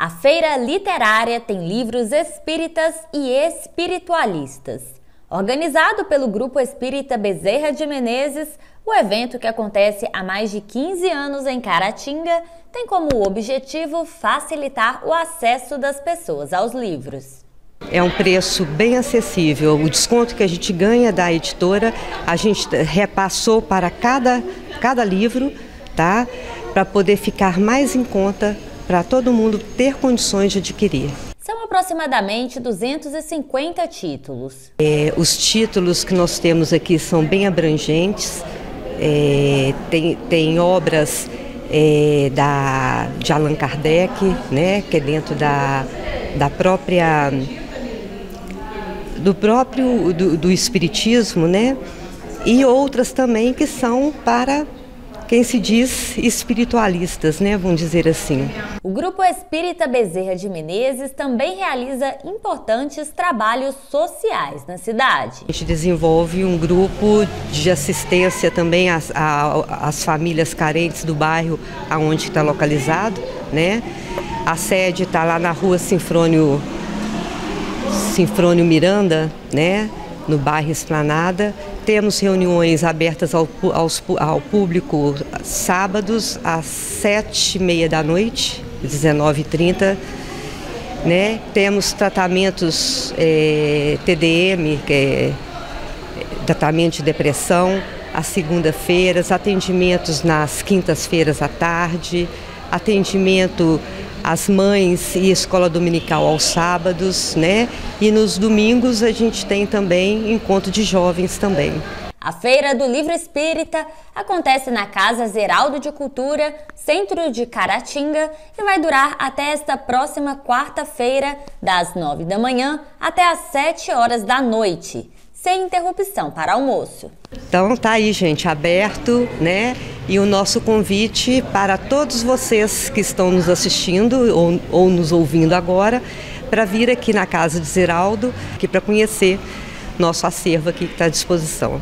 A feira literária tem livros espíritas e espiritualistas. Organizado pelo Grupo Espírita Bezerra de Menezes, o evento que acontece há mais de 15 anos em Caratinga tem como objetivo facilitar o acesso das pessoas aos livros. É um preço bem acessível. O desconto que a gente ganha da editora, a gente repassou para cada, cada livro, tá? Para poder ficar mais em conta para todo mundo ter condições de adquirir. São aproximadamente 250 títulos. É, os títulos que nós temos aqui são bem abrangentes, é, tem, tem obras é, da, de Allan Kardec, né, que é dentro da, da própria do próprio do, do espiritismo, né, e outras também que são para quem se diz espiritualistas, né, vamos dizer assim. O Grupo Espírita Bezerra de Menezes também realiza importantes trabalhos sociais na cidade. A gente desenvolve um grupo de assistência também às, às famílias carentes do bairro aonde está localizado, né? A sede está lá na rua Sinfrônio, Sinfrônio Miranda, né? No bairro Esplanada. Temos reuniões abertas ao, ao público sábados às sete e meia da noite, 19h30. Né? Temos tratamentos é, TDM, que é tratamento de depressão, às segunda-feiras, atendimentos nas quintas-feiras à tarde, atendimento às mães e escola dominical aos sábados, né? E nos domingos a gente tem também encontro de jovens também. A Feira do Livro Espírita acontece na Casa Zeraldo de Cultura, centro de Caratinga, e vai durar até esta próxima quarta-feira, das nove da manhã até às sete horas da noite sem interrupção para almoço. Então tá aí, gente, aberto, né? E o nosso convite para todos vocês que estão nos assistindo ou, ou nos ouvindo agora, para vir aqui na casa de Zeraldo, aqui para conhecer nosso acervo aqui que está à disposição.